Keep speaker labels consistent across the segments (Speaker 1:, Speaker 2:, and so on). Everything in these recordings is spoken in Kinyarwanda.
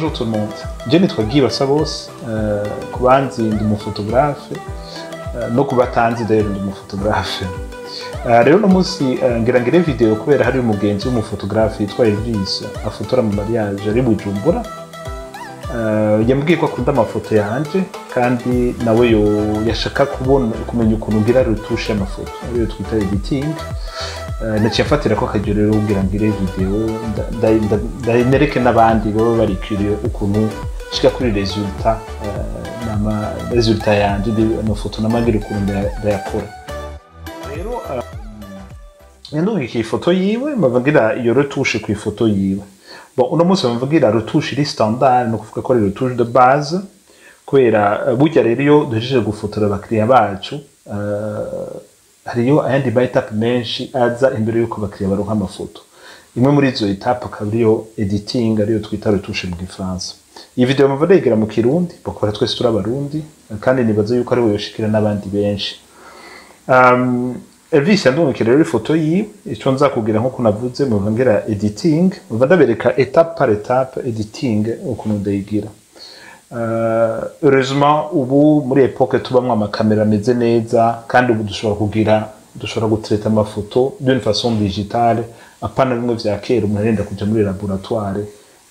Speaker 1: bonjour tout le monde. Je nitwa Guy Basabose, euh, ku banzi ndi umufotogarafe uh, no ku batanzi rero ndi umufotogarafe. Uh, rero uno munsi ngira ngire video kubera hari umugenzi w'umufotogarafe yitwa Elvis afotora mu mariage ari Bujumbura. Yambwiye ko akunda amafoto yanje kandi nawe yashaka kumenya ukuntu ngira retushe y'amafoto ariyo twita editing Uh, naciye mfatira ko akaryo rero kugira ngire video nda- nda- nda- nereke n'abandi baba bari curieux ukuntu shika kuri resultat uh, nama resultat yanje ndi- amafoto namagira ukuntu ndaya- ndayakora rero uh, yandugikiye ifoto yiwe mbavugira iyo retushe ku ifoto yiwe bon uno munsi bamvugira retushe iri standard ni ukuvuga ko ari retushe de base kubera uh, burya rero iyo duhejeje gufotora abakiriya bacu uh, hariyo ayandi ma etape menshi aza imbere y'uko abakiriya baronka amafoto. Imwe muri izo etape akaba ariyo editing ariyo twita retushe mu gifaransa. Iyi video muva ndayigera mu kirundi bakora twese turi abarundi kandi nibaza yuko ari we yoshikira n'abandi benshi. Um, Elvis yandungikira rero ifoto yiwe ico nzakubwira nk'uko navuze muva ngira editing muva ndabereka etape par etape editing ukuntu ndayigira. Uh, heureusement ubu muri epoke tubamwo amakamera ameze neza kandi ubu dushobora kugira dushobora gutreta amafoto d'une façon digitale apana bimwe vya kera umuntu arenda kuja muri laboratoire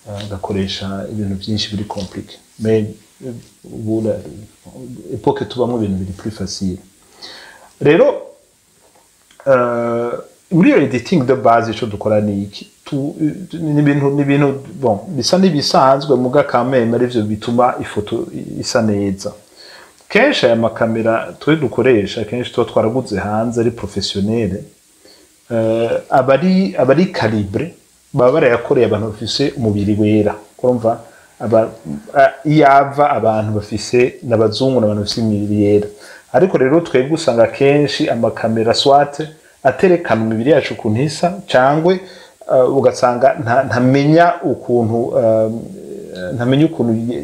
Speaker 1: uh, agakoresha ibintu vyinshi biri compliqué. Mais uh, ubu epoke tubamwo ibintu biri plus facile. Rero muri iyo editing de base ico dukora ni iki. Ni ibintu bisa n'ibisanzwe muga kameme arivyo bituma ifoto isa neza. Kenshi aya makamera twe dukoresha kenshi tuba twaraguze hanze ari professionnel. Uh, abari abari calibre baba barayakoreye abantu bafise umubiri wera. Kurumva aba a- iyava abantu bafise n'abazungu n'abantu bafise imibiri yera. Ariko rero twebwe usanga kenshi amakamera swate aterekana imibiri yacu ukuntu isa cangwe uh, ugasanga nta- ntamenya ukuntu um, ntamenya ukuntu ye-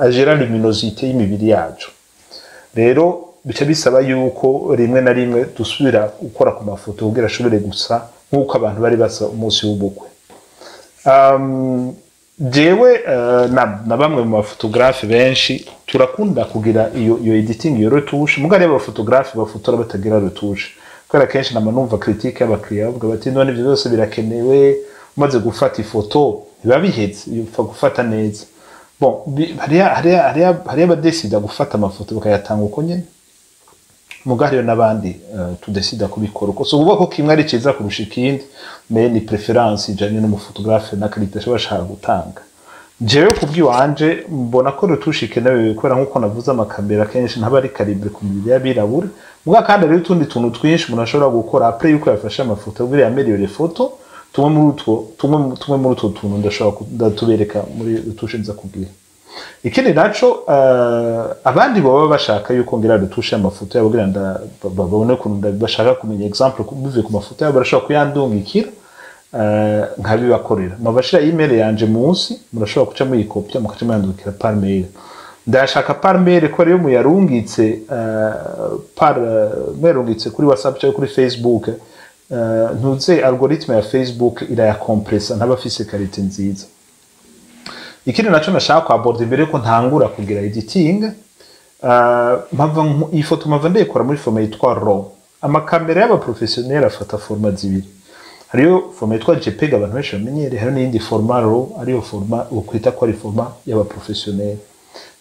Speaker 1: agera luminosité y'imibiri yacu. Rero bica bisaba yuko rimwe na rimwe dusubira gukora ku mafoto kugira ashobore gusa nk'uko abantu bari basa umunsi w'ubukwe. Jewe na, bamwe mu bafotogarafe benshi turakunda kugira iyo, iyo editing iyo retushe muga rero abafotogarafe bafotora batagira retushe kubera kenshi nama numva critique y'abakiriya bavuga bati none ibyo byose birakenewe umaze gufata ifoto biba bihetse upfa gufata neza. Hariya abadesida gufata amafoto bakayatanga uko nyene. Muga hariyo n'abandi uh, tudesida kubikora uko. So uvuga ko kimwe ari ciza kurusha ikindi me ni preference ijanye n'umufotogarafe na kalite ashobora ashaka gutanga. Jewe kubw'iwanje mbona ko retushe ikenewe kubera nk'uko navuze amakamera kenshi ntaba ari calibre ku mibiri y'abirabura. Muga kandi hariho utundi tuntu twinshi umuntu ashobora gukora apres yuko yafashe amafoto kugira yameliyore foto. Tumwe muri utwo tumwe mu- tumwe muri utwo tuntu ndashobora ku- ndatubereka muri retushe nza kubwira. Ikindi naco uh, abandi baba bashaka yuko ngira retushe amafoto yabo babone ukuntu bashaka kumenya ku- bivuye ku mafoto yabo barashobora kuyandungikira. Nkabibakorera mabashira email yanje munsi murashobora kuca muyikopya mukaca muyandungikira par mail. Ndashaka par mail ko rero muyarungitse uh, par uh, muyarungitse kuri whatsapp cyangwa kuri facebook. Uh, ntuze algoritme ya facebook irayakompresa ntaba afise karite nziza. Ikindi naco nashaka kwaborda imbere yuko ntangura kugira editing uh, mpava nku- iyi foto mpava ndayikora muri format yitwa raw. Amakamera y'abaprofessionnel afata format zibiri. Hariyo format yitwa jpeg abantu benshi bamenyere hariyo n'iyindi format raw ariyo format ukwita ko ari format y'abaprofessionnel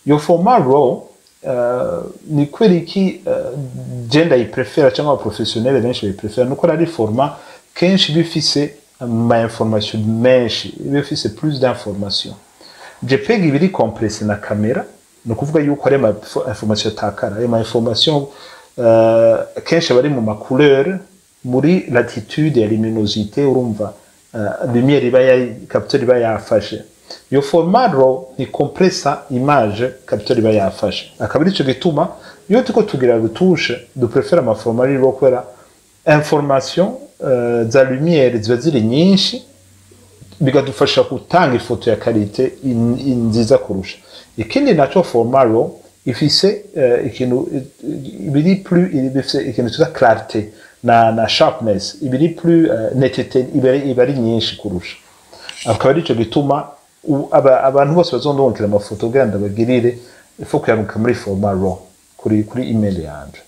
Speaker 1: iyo format raw uh, ni kubera iki uh, je ndayiprefera cyangwa abaprofessionnel benshi bayiprefera nuko ari format kenshi iba ifise ama information menshi iba ifise plus d'information JPEG iba iri compressé na kamera ni ukuvuga yuko ari ama information atakara ayo ma information uh, kenshi aba ari mu ma couleur muri latitude ya luminosité urumva uh, lumière iba capteur iba yafashe iyo format raw ntikompresa image capteur iba yafashe akaba arico gituma iyo turiko tugira retushe duprefera amaformat ari raw kubera information uh, za lumière ziba ziri nyinshi bigadufasha gutanga ifoto ya karite nziza kurusha ikindi naco formalo ifise uh, ikintu ibiri plus ibifise ikintu tuza clarté na na sharpness ibiri plus uh, netete ibari ibari nyinshi kurusha. Akaba arico gituma abantu bose bazondongera amafoto ngo ndabagirire ifo kuyarungika muri format raw kuri kuri email yanje.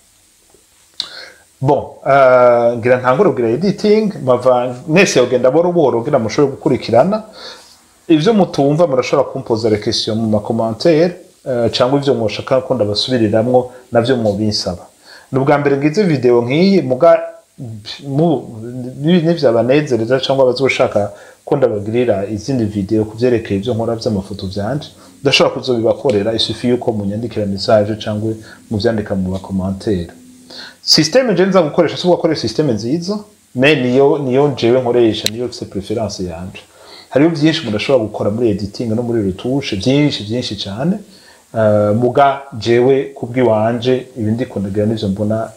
Speaker 1: Bon uh, ngira ntangure kugira editing mwese yogenda boro boro kugira mushobore gukurikirana. Ivyo mutumva murashobora kumpoza questions mu makomantere uh, cyangwa ivyo mwoshaka ko ndabasubiriramwo navyo mubinsaba ni ubwa mbere ngize video nk'iyi muga mu- ni- nivyabanezereza cyangwa bazoshaka ko ndabagirira izindi video ku vyerekeye ivyo nkora vy'amafoto vyanje ndashobora kuzobibakorera isufi yuko munyandikira message cyangwa muvyandika mu makomantere systeme je nza gukoresha si gukoresha systeme nziza me niyo niyo jewe nkoresha niyo mfise preference yanje. Hariho byinshi mudashobora gukora muri editing no muri retouche byinshi byinshi cyane muga jewe kubwiwanje ibi ndiko ndagira nivyo mbona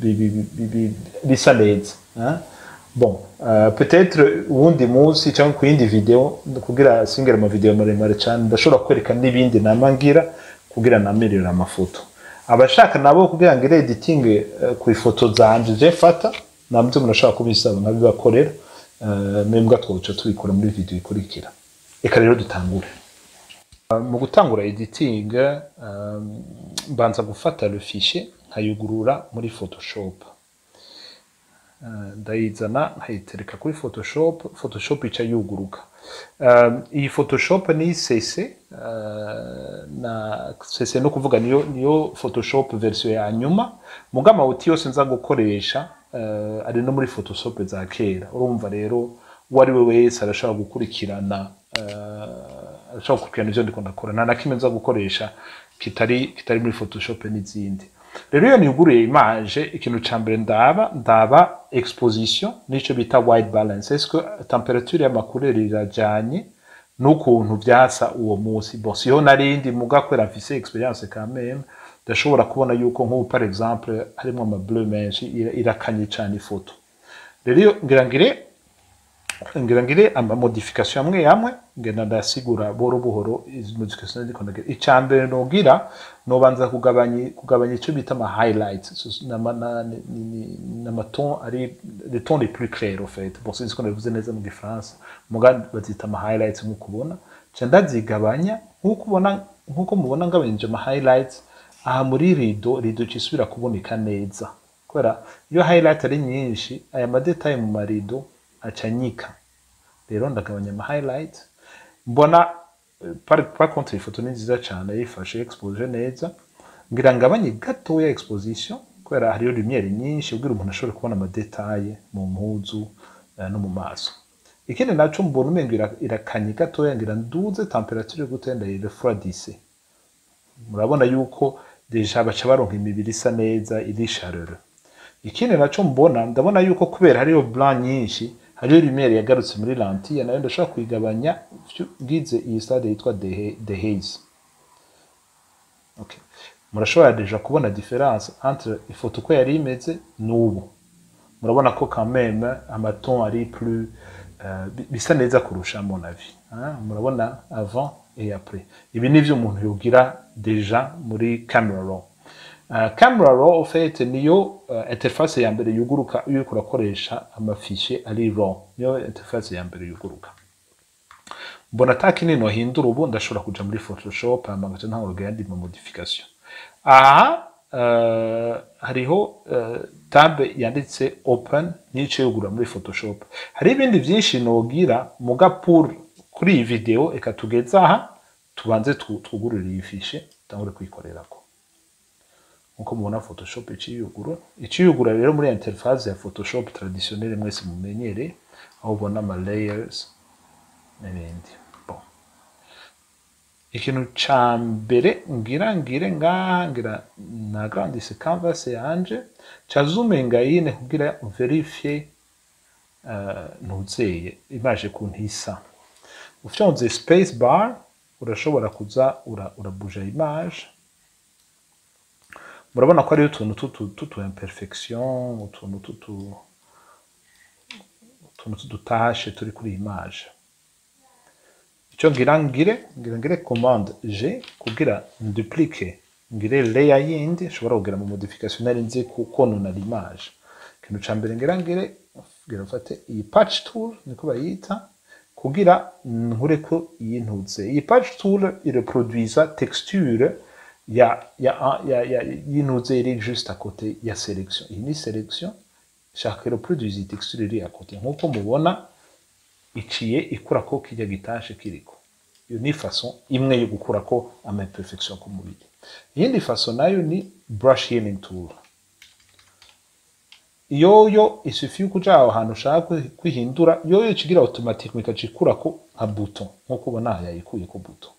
Speaker 1: bi- bisa neza hein? bon peut-être uwundi munsi cyangwa ku yindi video kugira singere ama video maremare cyane ndashobora kwereka n'ibindi nama ngira kugira namerera amafoto. Abashaka nabo kugira ngo ire editing ku ifoto zanje je mfata na byo murashaka kubisaba nkabibakorera uh, membwa twoca tubikora muri video ikurikira. Reka rero dutangure. Mu gutangura editing um, mbanza gufata le fichier nkayugurura muri photoshop. Uh, ndayizana nkayitereka kuri photoshop photoshop ica yuguruka. Um, iyi photoshop ni cc na cc no kuvuga niyo niyo photoshop version ya nyuma. Muga amawuti yose nza gukoresha ari no muri photoshop za kera. Urumva rero uwo ari we wese arashobora gukurikirana uh, arashobora gukurikirana ivyo ndiko ndakora nta na kimwe nza gukoresha kitari kitari muri photoshop n'izindi. Rero iyo niguruye image ikintu ca mbere ndaba ndaba exposition nico bita white balance. Que temperature y'amakureri irajanye n'ukuntu vyasa uwo munsi? Bon siho narindi muga kwera mfise experience quand même ndashobora kubona yuko nk'ubu par exemple harimwo ama bleu menshi ira- irakanye cane ifoto. Rero ngira ngire ngira ngire ama modification amwe amwe ngenda ndasigura buhoro buhoro izi modification ndiko ndagira icya mbere nogira nobanza kugabanya kugabanya icyo bita ama highlights So, nama na ni- ni- nama ton ari les tons les plus clairs au fait. Bon neza mu gifaransa muga bazita ama highlights nk'uko ubona nca ndazigabanya nk'uko ubona nk'uko mubona ngabanyije ama highlights aha muri rido rido cisubira kuboneka neza. Kubera iyo highlight ari nyinshi aya madetaye mu marido aca anyika rero ndagabanya ama highlight mbona eh, par, contre ifoto ni nziza cyane yifashe expose neza. Ngira ngabanye gatoya exposition kubera hariyo lumiere nyinshi kugira umuntu ashobore kubona amadetaye mu mpuzu eh, no mu maso. Ikindi naco mbona umengo ira- irakanye gatoya ngira nduze temperature gute ndayirefroidisse murabona yuko deja baca baronka imibiri isa neza iri ikindi naco mbona ndabona yuko kubera hariyo blanc nyinshi hariyo lumiere yagarutse muri lentille nayo ndashobora kuyigabanya bwize iyi stade yitwa dehaze murashobora deja kubona difference entre ifoto uko yari imeze n'ubu. Murabona ko même amaton ari plus euh, bi- bisa neza kurusha mon avis hein? murabona avant et après. Ibi nivyo umuntu yogira deja muri camera raw camera raw fait niyo uh, interface ya mbere yuguruka iyo uriko urakoresha amafishe ari raw. Niyo interface ya mbere yuguruka. Mbona ata kinini nohindura ubu ndashobora kuja muri photoshop hama ngaca ntangura yandi ma modification. Aha uh, hariho uh, tab yanditse open nico yugura muri photoshop. Hari ibindi vyinshi nogira muga kuri iyi video eka tugeze aha tubanze tu- twugurure iyi fishe tangure kuyikorerako. Nk'uko mubona photoshop iciyugura iciyugura rero muri interface ya photoshop traditionnelle mwese mumenyere aho ubona ama layers n'ibindi. Ikintu ca mbere ngira ngire ngaha ngira nagrandise canvas yanje ca zoominga yine kugira verifie uh, ntuzeye image kuntu isa ufyonze space bar urashobora kuza ura, urabuja image murabona ko hariho utuntu tutu imperfection utuntu tutu utuntu tudutashe turi kuri iyi image. Icyo ngira ngire ngira ngire commande g kugira nduplique ngire layer yindi nshobora kugira mu modification nari nzi konona l'image ikintu ca mbere ngira ngire ngira mfate iyi patch tool niko bayita kugira nkure ko yintuze iyi page tool ireproduisa texture ya ya ya ya yintuze iri juste à côté ya selection iyi ni selection shaka ireproduisa iyi texture iri à côté. Nk'uko mubona iciye ikurako kirya gitashe kiriko iyo ni façon imwe yo gukurako ama imperfection ku mubiri iyindi façon na yo ni brush healing tool yoyo isufi yuko uja aho hantu ushaka kwihindura yoyo ikigira automatique ikacikurako nka bouton. Nk'uko ubona aha yayikuyeko bouton.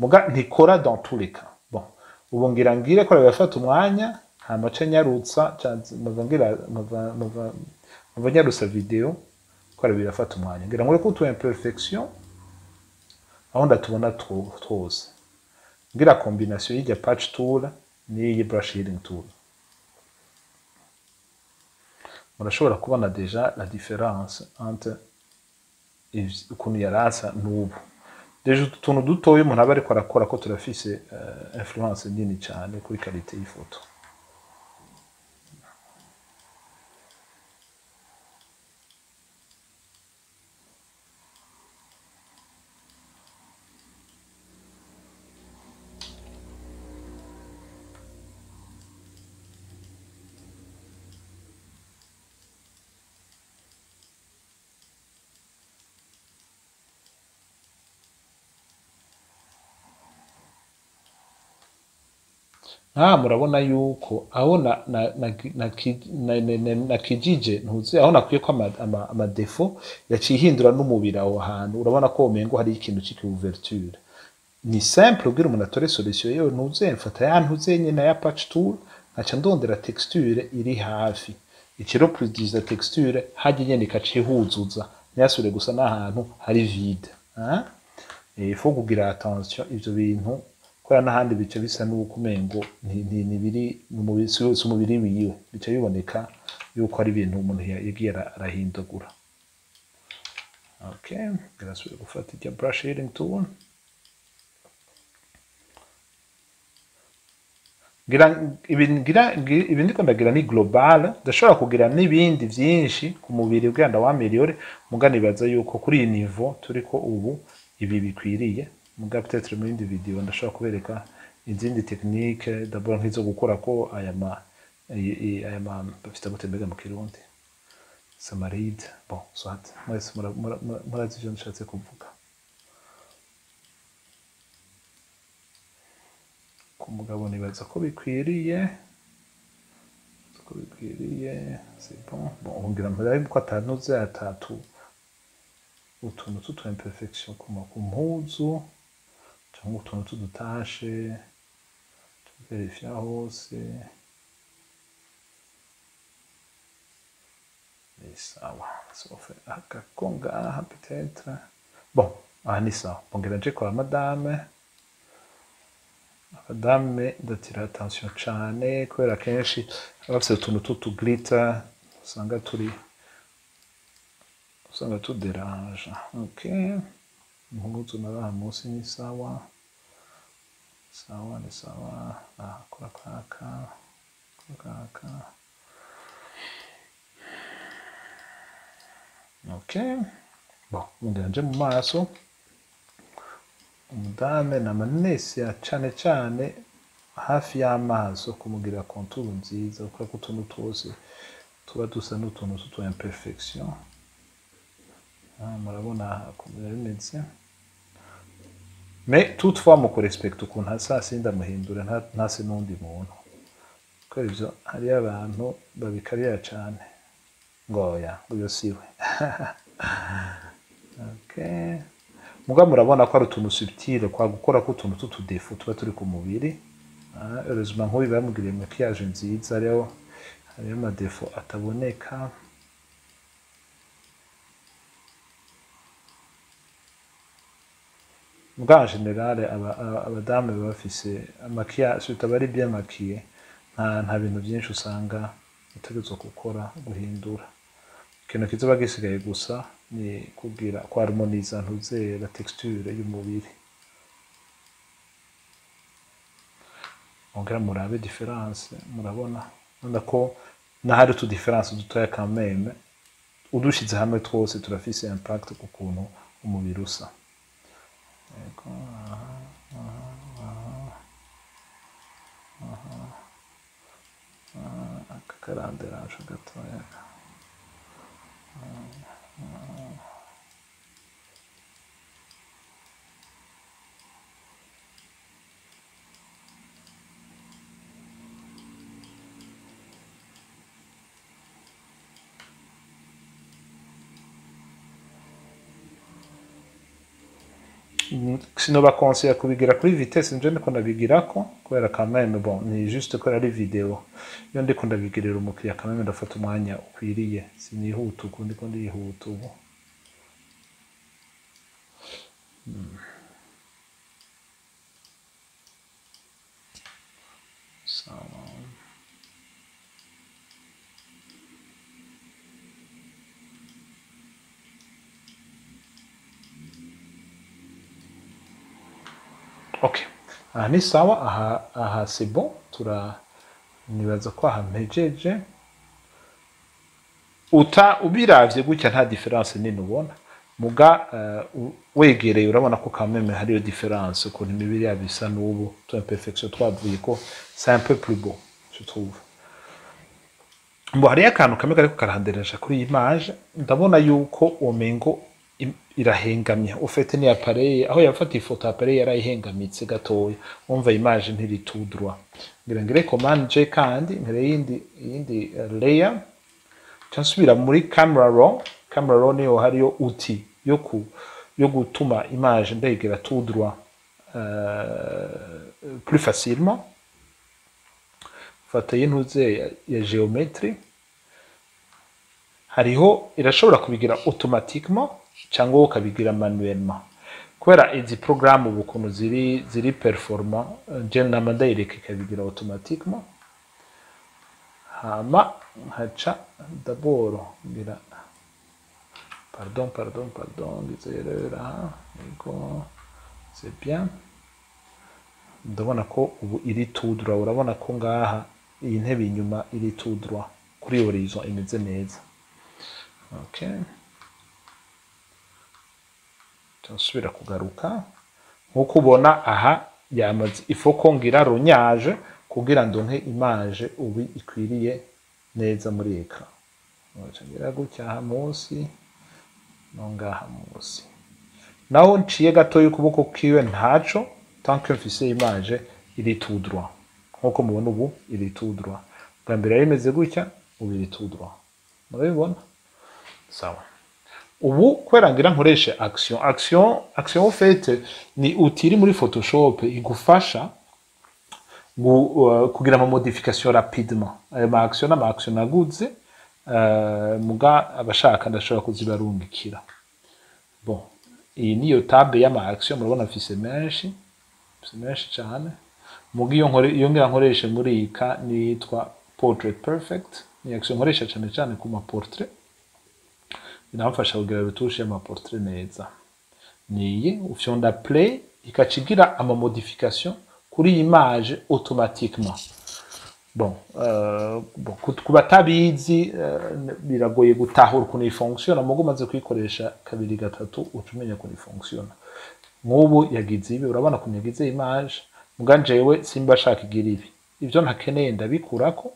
Speaker 1: Muga ntikora dans tous les cas bon ubu ngira ngire ko birafata umwanya hama ca nyarutsa mpava ngira mpava nyarutsa video ko birafata umwanya ngira nkore ko utu imperfection. Aho ndatubona two- twose ngira combination y'irya patch tool n'iyi brush healing tool. Murashobora kubona deja la différence entre ukuntu yarasa n'ubu deja utu tuntu dutoya umuntu aba ariko arakora ko turafise uh, influence nini cyane kuri kalite y'ifoto. Aha murabona yuko aho na na na na ki- na- na- na- nakijije ntuzi aho nakwiye ko ama- ama- amadefo yaciye ihindura n'umubiri aho hantu. Urabona ko umengo hari ikintu cy'ikiouverture ni simple ubwira umuntu atore solution. Yewe ntuze mfata ya ntuze nyine ya patch tool nkaca ndondera texture iri hafi. Ikiro produce texture hajya nyene ikacihuzuza ntiyasubire gusa n'ahantu hari vide. Ah? Eh, faut kugira attention. Ivyo bintu kubera n'ahandi bica bisa n'uko umengo nti- nti- ntibiri si umubiri wiwe. Bica biboneka yuko ari ibintu umuntu ya- yagiye ara- arahindagura. Okay ngasubire gufata irya brush healing tool. Ibi ndiko ndagira ni global. Ndashobora kugira n'ibindi vyinshi ku mubiri kugira ngo wameliore muga nibaza yuko kuri iyi niveau turiko ubu ibi bikwiriye. Muga peut-être mu yindi video ndashobora kubereka izindi technique d'abord nk'izo gukurako aya ma aya ma bafite gute mbega mu kirundi? Samaride. Bon soit. Mwese mura- mura- mura- murazi ivyo nshatse kuvuga. Ku mugabo nibaza ko bikwiriye. Ko bikwiriye. Bon. Bon ngira mpera ko atanuze atatu. Utuntu tutu imperfection ku mpuzu. Cyangwa utuntu tudutashe verifia hose ni sawa sofe akako ngaha peut-être bon aha ni sawa bongera nje kwa madame. Abadame ndatira attention cane kubera kenshi baba bafise utuntu tutuglita usanga turi usanga tuderanja okay impuzu nabaha munsi ni sawa sawa ni sawa. Aha kora kaka kora kaka okay bon ngira nje mu maso. Umudame nama nesera cane cane hafi y'amaso kumugira konturu nziza kuko ko utuntu twose tuba dusa n'utuntu tutu imperfection Ah, murabona ukuntu biba bimeze mais toutefois mu kurespecta ukuntu asa sindamuhindura nta- ntase n'undi muntu kubera ivyo hariyo abantu babikarira cane ngoya uyo siwe okay. muga murabona ko ari utuntu subtile kwa gukora ko utuntu tutudefu tuba turi ku mubiri. Ah, heureusement nk'uyu bamugiriye maquillage nziza hariho hariho amadefo ataboneka. Bwa generale aba- aba- abadamu baba bafise surtout abari bien maquillé nta bintu byinshi usanga utegerezwa gukora guhindura. Ikintu kizoba gisigaye gusa ni kugira ko harmoniza ntuze la texture y'umubiri. Ongera murabe difference murabona. Nunda ko n'ahari utu difference dutoya quand même udushize hamwe twose turafise impact ku kuntu umubiri usa. Yego, aha, aha, aha, aha, aka karanderanje gatoya sinobakonseya kubigira kuri vitesse nje ndiko ndabigirako kubera kameme bon ni juste ko ari video. Iyo ndiko ndabigirira umukiriya kameme ndafata umwanya ukwiriye. Sinihuta uku ndiko ndihuta ubu Mm. sawa okay aha ni sawa aha aha bon tura nibaza ko aha mpejeje. Uta ubiravye gutya nta difference nini ubona. Muga u- wegereye urabona ko kameme hariyo difference ukuntu imibiri yabo isa n'ubu. Tu imperfection twavuye ko c'est un peu plus beau je trouve. Hariyo akantu kamwe kariko karahanderesha kuri iyi image. Ndabona yuko im- irahengamye. Ufite ni appareil aho yafata ifoto appareil yarayihengamitse gatoya. Wumva image ntiri tout droit ngira ngire command J kandi nkere yindi yindi uh, layer nsubira muri camera raw. Camera raw niyo hariyo uti yo ku yo gutuma image ndegera tout droit euh, plus facilement. Fata y'intuze ya, ya geometry. Hariho irashobora kubigira automatiquement cyangwa wowe ukabigira manuellement kubera izi programme ubu ukuntu ziri ziri performant eh, je nama ndayireka ikabigira automatiquement hama nkaca d'abord ngira pardon pardon pardon aha yego c'est bien. Ndabona ko ubu iri droit urabona ko ngaha iyi ntebe inyuma iri droit kuri horizon imeze neza. Okay turasubira kugaruka nk'uko ubona aha yamaze ifo ko ngira ronyaje kugira ndonke image ubu ikwiriye neza muri ekra Waca ngira gutya aha munsi no ngaha munsi. Naho nciye gatoya ukuboko kiwe ntaco tant que mfise image iri tout droit nk'uko mubona ubu iri tout droit bwa mbere yari imeze gutya ubu iri tout droit murabibona sawa ubu kubera ngira nkoreshe action. Action action fait ni outil iri muri photoshop. Igufasha gu- uh, kugira ama modification rapidement. Ayo ma action n'ama action naguze uh, muga abashaka ndashobora kuzibarungikira. Bon iyi niyo table y'ama action murabona mfise menshi mfise menshi cyane muga iyo nkore iyo ngira nkoreshe muri iyi ka niyitwa portrait perfect. Ni action nkoresha cyane cyane ku ma portrait inamfasha kugira retushe y'amaportrait neza niyi ufyonda play ikaca igira ama modification kuri image automatiquement. Bon, uh, bon ku- batabizi uh, biragoye gutahura ukuntu ifunctiona mugo umaze kuyikoresha kabiri gatatu uca umenya ukuntu ifunctiona nk'ubu yagize ibi urabona ukuntu yagize image muga jewe simba shaka igira ibi ibyo ntakeneye ndabikurako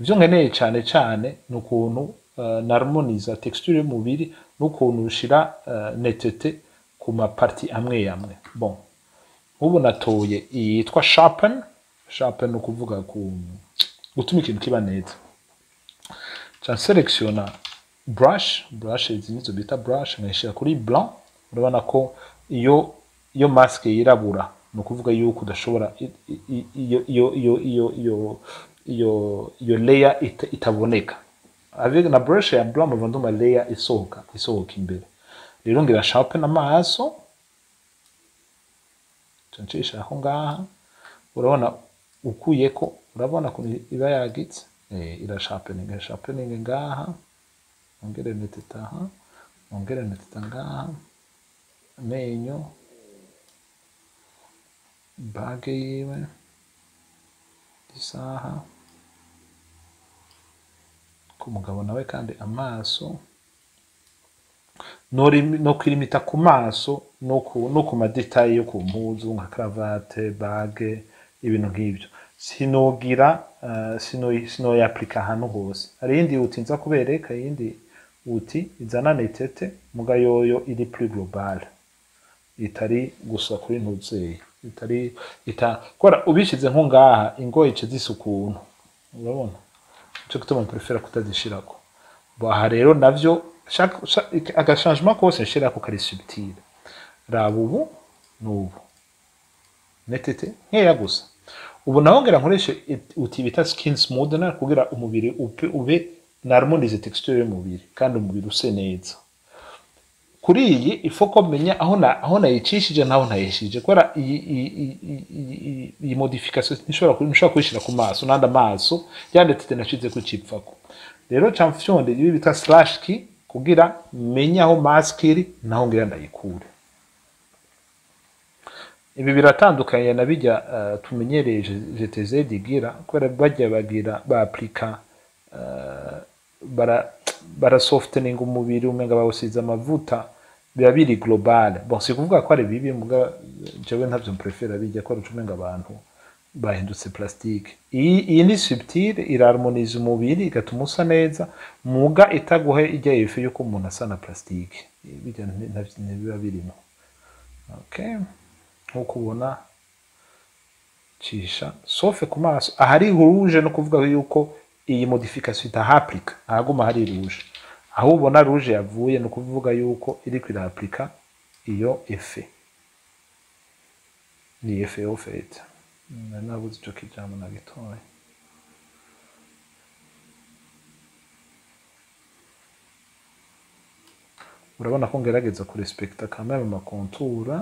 Speaker 1: ibyo nkeneye cyane cyane ni ukuntu uh, narmoniza texture y'umubiri n'ukuntu ushira uh, netete ku maparti amwe amwe bon nk'ubu natoye iyi yitwa sharpen sharpen ni ukuvuga ku gutuma ikintu kiba neza ca selectiona brush brush nizo bita brush nkayishira kuri blanc urabona ko iyo iyo mask yirabura ni ukuvuga yuko udashobora iyo iyo iyo iyo iyo iyo layer ita- itaboneka avec na brush ya blanc muva ndumva layer isohoka isohoka imbere rero ngira sharpen amaso ncisha aho ngaha urabona ukuyeko urabona ukuntu iba yagitse eh, ira sharpening sharpening ngaha. Ongere neteta aha ongere neteta ngaha. Amenyo bage yiwe isaha. Ku mugabo nawe kandi amaso no kwirimita ku maso no ku, madetayi yo ku mpuzu nka karavate bage ibintu nk'ibyo. Sinogira uh, sino sinoyaplika ahantu hose. Hari iyindi uti nza kubereka iyindi uti izana netete muga yoyo iri plus global. Itari gusa kuri ntuzeye itari ita kora ubishize nko ngaha ingoyi ice zisa ukuntu. Urabona? Cyo gutuma prefera kutazishirako. Bo aha rero navyo agashangement kose nshirako kari subtil raba ubu n'ubu. Netete nkeya gusa. Ubu naho ngira nkoreshe uti bita skin smoother kugira umubiri ube narmonize texture y'umubiri kandi umubiri use neza. Kuri iyi ifo ko menya aho na aho nayicishije naho ntayishije kubera iyi kuri nishobora kuyishira ku maso nandi amaso yanditse nashize ku cipfako. Rero chamfyonde ibi bita slash key kugira menye aho mask iri naho ngira ndayikure. Ibi biratandukanye na bijya uh, tumenyereye GTZ igira kubera bajya bagira ba aplika uh, bara bara softening umubiri umenga bawusize amavuta biba biri global. Bon si kuvuga ko ari bibi muga jewe ntavyo mprefera bijya ko ari umenga abantu bahindutse plastique iyi ni subtile irarmoniza umubiri igatuma usa neza muga itaguhe ijya ifu yuko umuntu asa na plastique bijya ntibiba birimo. Okay nk'uko ubona cisha. Sofe ku maso ahari rouge no kuvuga yuko iyi modification itahaplika ahaguma hari rouge aho ubona rouge yavuye no kuvuga yuko iri kwiraplika iyo efe ni efe fait nari nabuze ico kijambo na gitoya urabona ko ngerageza kurespekta quand même amakontura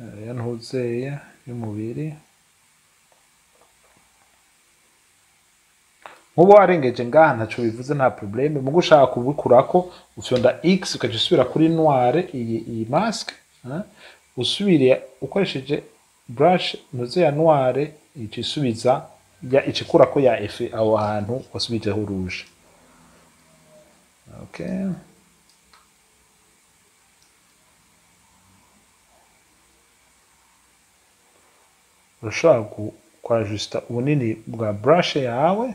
Speaker 1: eh, ya ntuzeye y'umubiri. Nk'ubu warengeje ngaha ntaco bivuze nta probleme mugo ushaka kubikurako ufyonda x ukaja usubira kuri noire iyi iyi mask usubire ukoresheje brush ntuze ya noire ica isubiza ya ica ikurako ya efe aho hantu wasubijeho rouge. Okay urashobora kwajusita ubunini bwa brush yawe.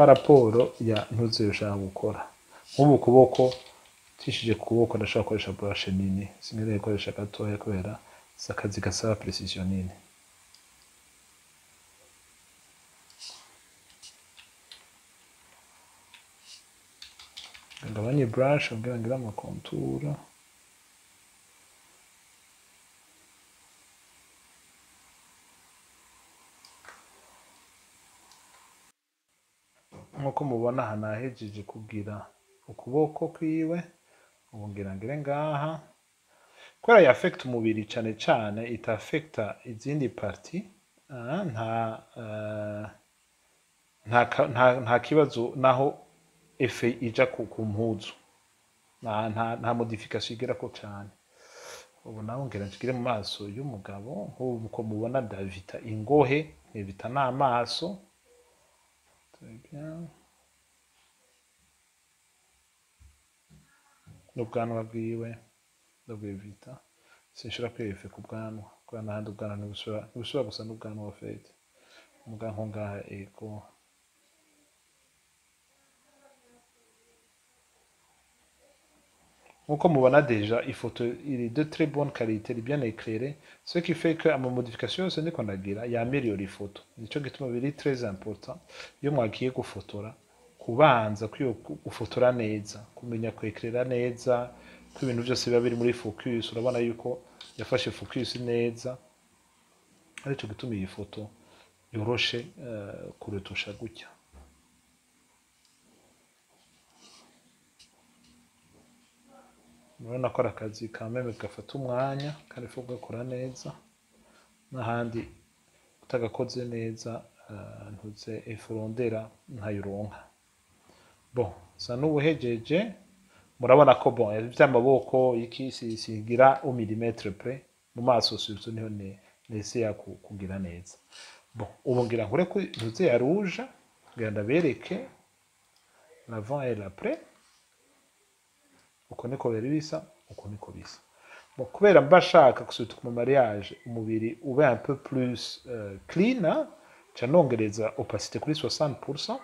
Speaker 1: Paraporo ya ntuze ushaka gukora. Nk'ubu kuboko tishije ku kuboko ndashobora gukoresha brush nini. Sinkeneye gukoresha gatoya kubera akazi gasaba precision nini. Ngabanye brush kugira ngire amakontura nk'uko mubona aha nahejeje kugira ukuboko kwiwe ubu ngira ngire ngaha. Kubera yafekta umubiri cane cane itafekta izindi parti ah, eh, nta nta- kibazo naho efe ija ku mpuzu. Nta nta modification igerako cane. Ubu naho ngira nshigire mu maso y'umugabo nk'ubu uko mubona ndavita ingohe nkevita n'amaso n'ubwanwa bwiwe ndabwivita sinshobora kwirefe ku bwanwa kubera n'ahandi ubwanwa ntibusubira ntibusubira gusa n'ubwanwa wafete muga nko ngaha ego. Nk'uko mubona deja ifoto iri de très bonne qualité iri bien éclairée. Ce qui fait que ama modification yose ndiko ndagira yameliora ifoto nico gituma biri très important. Iyo mwagiye gufotora kubanza kwiyo gufotora neza kumenya kwekrera neza ko ibintu byose biba biri muri focus. Urabona yuko yafashe focus neza arico gituma iyi foto yoroshe uh, kurutusha gutya. Urabona ko ari akazi ka meme gafata umwanya kandi fo gakora neza. N'ahandi utagakoze neza uh, ntuze efurondera ntayironka bon sa n'ubuhejeje murabona ko bon vy'amaboko iki si- sigira au millimètre près mu maso surtout ni ho ne neseya kugira neza. Bon ubu ngira nkure ko ntuze ya rouge ngira ndabereke. L'avant et l'après. Uko niko biri bisa uko niko bisa. Bon, kubera mba shaka gusubiza mu mariage umubiri ube un peu plus uh, clean ca nongereza opacité kuri 60%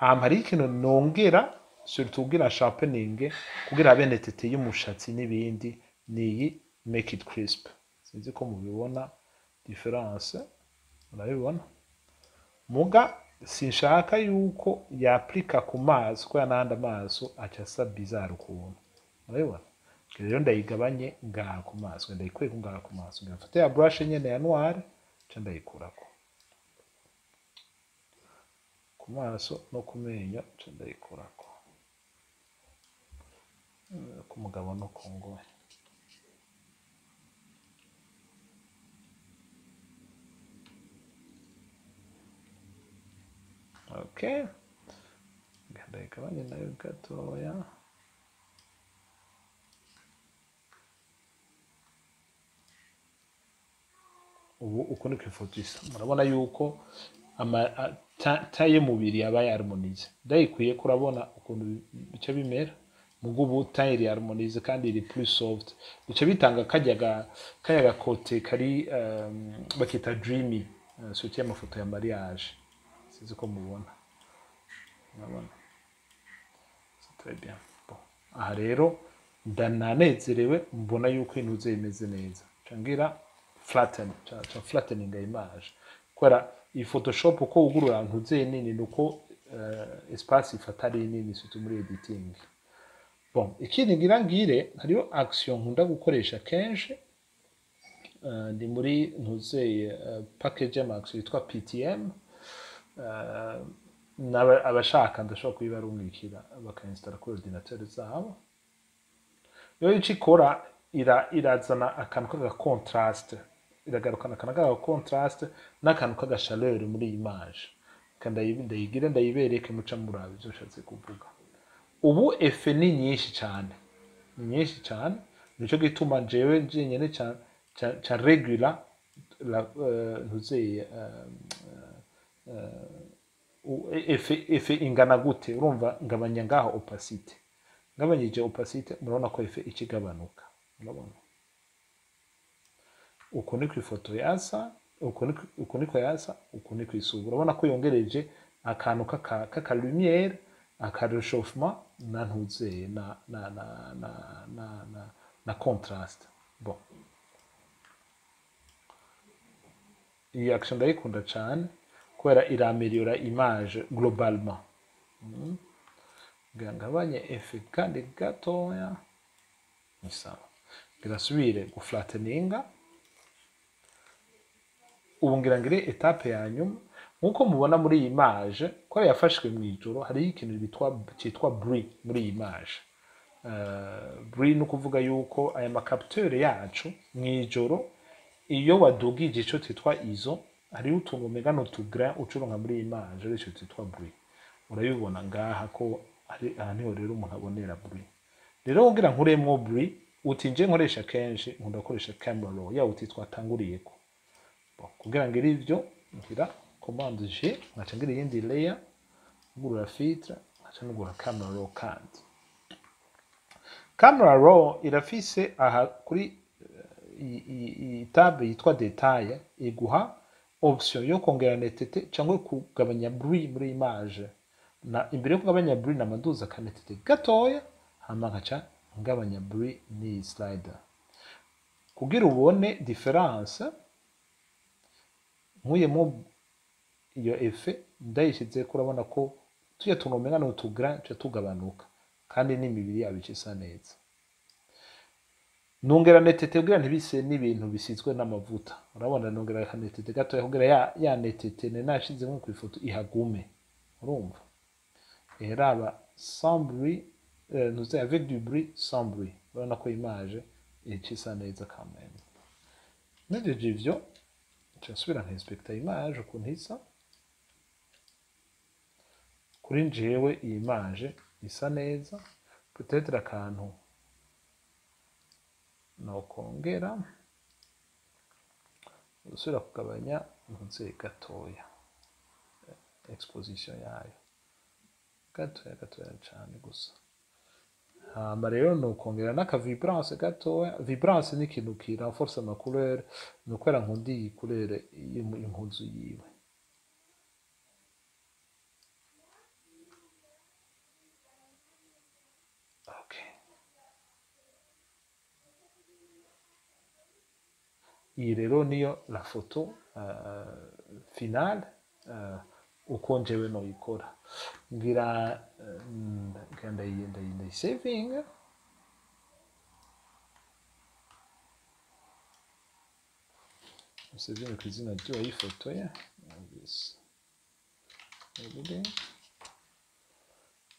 Speaker 1: hama hari ikintu nongera surtout kugira sharpening kugira habe netete y'umushatsi n'ibindi niyi make it crisp. Sinzi ko mubibona difference murabibona? Muga sinshaka yuko yaplika ku maso kubera n'ahandi amaso aca asa bizarre ukuntu. Murabibona? Rero ndayigabanye ngaha ku maso ndayikuye ngaha ku maso ngafata ya brush nyene ya noir ca ndayikurako ku maso no ku menyo ca ndayikurako Eh, ku mugabo no ku ngohe okay ndayigabanye nayo gatoya ubu uko niko ifoto isa murabona yuko y'umubiri yaba yarmonize ndayikwiye ko urabona ukuntu bi- bica bimera. Mugo ubu taye iri harmonize kandi iri plus soft. Bica bitanga kajya ga kajya gakote kari um, bakita dreamy uh, suti y'amafoto ya mariage. Sizi ko mubona. Murabona? Aha rero ndananezerewe mbona yuko intuze imeze neza. Cangira flatten ca flattening image. Kubera iyi photoshop uko ugurura ntuze nini nuko uh, espace ifata ari nini surtout muri editing. Bon ikindi ngira ngire hariho action nkunda gukoresha kenshi uh, ndi muri ntuzeye uh, package y'amaction yitwa PTM abashaka ndashobora kuyibarungikira bakainstara kuri ordinateur zabo. Iyo icyo ikora ira, irazana akantu k'aga contrast. Iragarukana akantu k'aga contrast n'akantu k'aga chaleur muri iyi ndayi- ndayigire ndayibereke muca muraba ibyo nshatse kuvuga. Ubu efe ni nyinshi cyane ni nyinshi cyane ni cyo gituma jewe ca regular la uh, ntuzeye um, u- efe efe ingana gute? Urumva ngabanya ngaho opacity ngabanyije opacity murabona ko efe ikigabanuka murabona uku ni ku ifoto yasa uku ni niko yasa uku ni ku isura urabona ko yongereje akantu k'aka k'aka lumiere aka réchauffement na ntuzeye na na na na na na, na contrast bon. Iyi action ndayikunda cyane kubera irameliora image globalement. Mm. ngira ngabanye efe kandi gatoya. Ni sawa. Birasubire guflatteninga ubu ngira ngire etape ya nyuma nk'uko mubona muri iyi image ko yafashwe mu ijoro hariho ikintu cyitwa bri muri iyi image. Uh, bri ni ukuvuga yuko aya makapiteri yacu mu ijoro iyo wadugije icyo cyitwa izo hariho utuntu umenya ni utugra ucuronka muri iyi image ari cyo cyitwa bri urabibona ngaha ko aha ni ho rero umuntu abonera bri rero kugira nkuremwo bri utinje nkoresha kenshi nkunda gukoresha camera raw ya uti twatanguriyeko Bon, kugira ngo iri ibyo ngira commande G nkaca ngira iyindi layer ngurura filtre nkaca ngura camera raw kandi camera raw irafise aha kuri iyi- tab yitwa detail iguha option yo kongera netete cyangwa kugabanya bruit muri image na imbere yo kugabanya bruit namaduza kanetete gatoya hama nkaca ngabanya bruit n'iyi slider kugira ubone difference nkuyemo iyo efe ndayishyize ko urabona ko tujya tuntu umenya ni utugra tuca tugabanuka kandi n'imibiri yabo ica isa neza. Nongera netete kugira ntibise n'ibintu bisizwe n'amavuta. Urabona nongera akanetete gatoya kugira ya, netete nari nashize nko ku ifoto ihagume. Urumva? Sans bruit euh, nous avec du bruit sans bruit urabona ko image ica isa neza nejeje ivyo nca nsubira nkainspekta image ukuntu isa kuri njewe iyi image isa neza peut-être akantu nokongera gusubira kugabanya ntuze gatoya exposition yayo gatoya gatoya cyane gusa hama rero ni ukongera n'aka vibrance gatoya vibrance ni ikintu ki renforce ama couleur ni ukwera nkundi iyi couleur y'impuzu yiwe okay. iyi rero niyo la photo uh, finale uh, uko njewe noyikora ngira uh, ngira ndayi ndayi ndayisavinga savinga ku izina ry'uwayifoto ya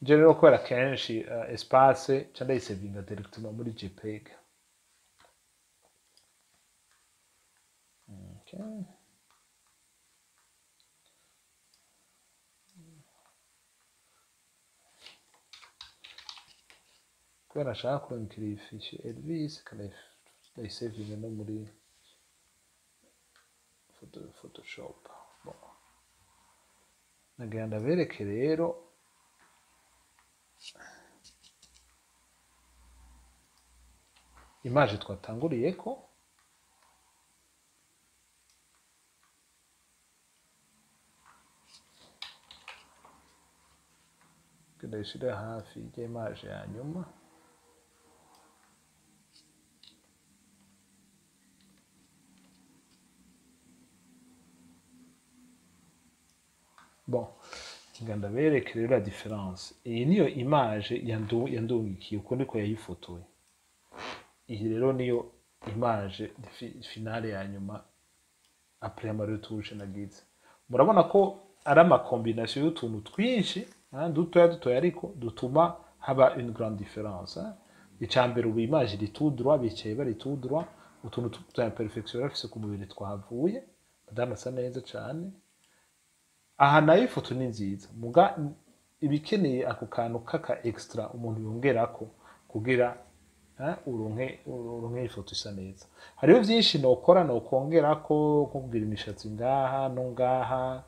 Speaker 1: nje rero kubera kenshi uh, espace ca ndayisavinga directement muri jpeg Okay. Kubera nashaka kurungikira iyi fishi Elvis ndayisevinga no muri photo, photoshop. Bon. nagira ndabereke rero imaje twatanguriyeko ndayishyira hafi y'image ya nyuma bon nga ndabereke rero la difference iyi niyo image yandu yandungikiye uko niko yayifotoye iyi rero niyo image fi- finale ya nyuma après ama retouche nagize murabona ko ari amakombination y'utuntu twinshi ah, dutoya dutoya ariko dutuma haba une grande différence icya mbere ubu image iri tout droit bicaye bari tout droit utuntu twa imperfection bafise ku mubiri twavuye madame asa neza cyane aha na yo ifoto ni nziza. Muga ibikeneye ako kantu kaka extra umuntu yongerako kugira eh, uronke ifoto isa neza. Hariho byinshi nokora nokongerako nko kugira imishatsi ngaha no ngaha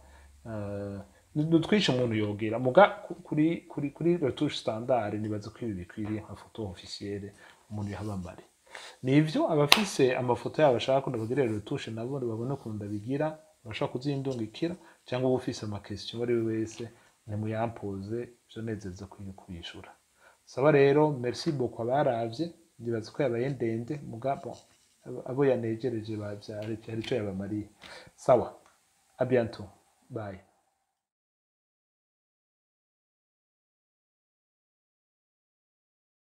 Speaker 1: eh, ni ni twinshi umuntu yogera muga ku- kuri kuri kuri retouche standard nibaza ko ibi bikwiriye nka foto officielle umuntu yahabambare nivyo abafise amafoto yabo bashaka ko ndabagirira retouche nabo babone ukuntu ndabigira bashobora kuzindungikira. Cyangwa uba ufise amakesityo uwo ari we wese nimuyampoze byo nezeza kwiga kubishura saba rero merci beaucoup abaravye ndibaza ko yabaye ndende mugabo abo- yanejereje bavyara hari ico yabamariye. Sawa. A bientôt. Bye.